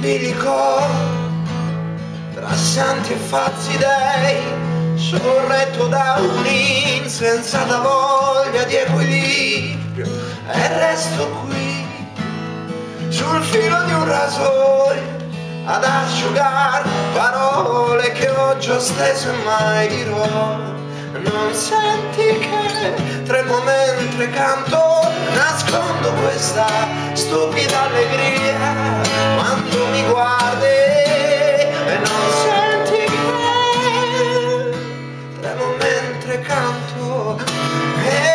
bilico tra santi e fazzi dei sorretto da un'insensata voglia di equilibrio e resto qui sul filo di un rasoio ad asciugare parole che oggi ho steso e mai dirò. Non senti che tremo mentre canto nascondo questa stupida allegria. Quando mi guardi e non senti che tremo mentre canto è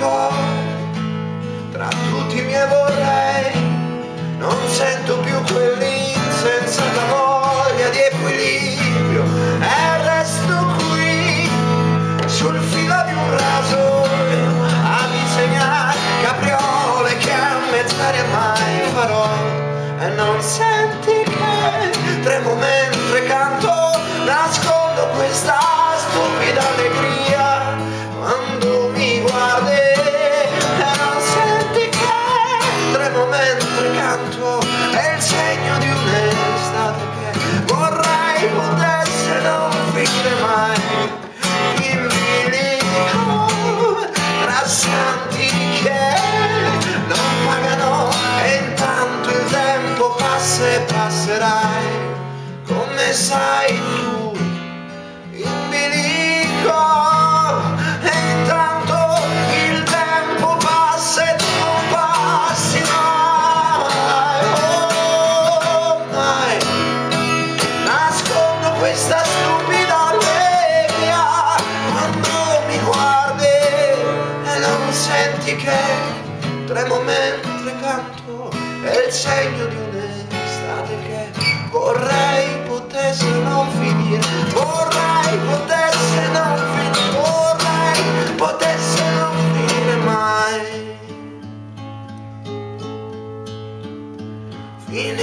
Bilico tra tutti i miei vorrei non sento più quell'insensata voglia di equilibrio. E resto qui sul filo di un rasoio a disegnare capriole che a mezz'aria mai farò. E non senti che tremo mentre canto nascondo questa stupida sai tu. In bilico e intanto il tempo passa e non passi mai. Oh mai. Nascondo questa stupida allegria quando mi guardi e non senti che tremo mentre canto. È il segno di un'estate mai finire mai